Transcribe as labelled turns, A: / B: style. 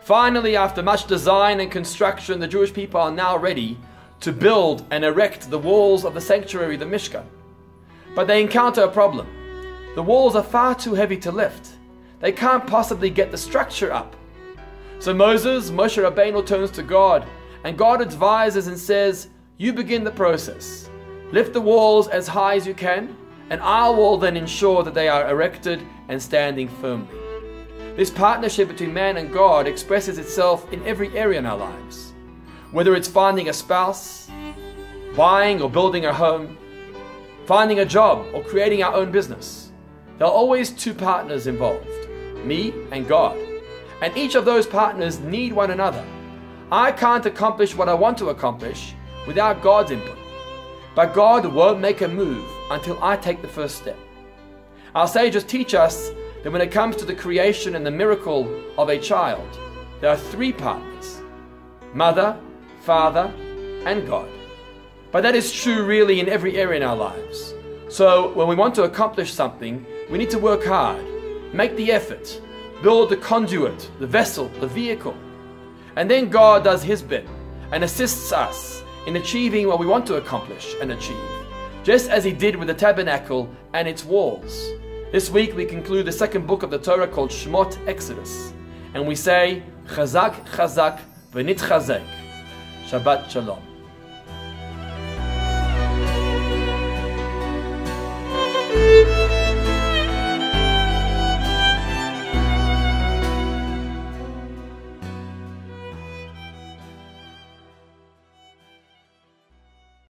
A: Finally, after much design and construction, the Jewish people are now ready to build and erect the walls of the sanctuary, the Mishkan. But they encounter a problem. The walls are far too heavy to lift. They can't possibly get the structure up. So Moses, Moshe Rabbeinu turns to God, and God advises and says, You begin the process. Lift the walls as high as you can, and I will then ensure that they are erected and standing firmly. This partnership between man and God expresses itself in every area in our lives. Whether it's finding a spouse, buying or building a home, finding a job, or creating our own business, there are always two partners involved me and God. And each of those partners need one another. I can't accomplish what I want to accomplish without God's input. But God won't make a move until I take the first step. Our sages teach us that when it comes to the creation and the miracle of a child, there are three partners mother, father, and God. But that is true really in every area in our lives. So when we want to accomplish something, we need to work hard, make the effort, build the conduit, the vessel, the vehicle. And then God does His bit and assists us in achieving what we want to accomplish and achieve, just as He did with the tabernacle and its walls. This week we conclude the second book of the Torah called Shmot Exodus, and we say, Chazak, Chazak, V'nit Chazek. Shabbat Shalom.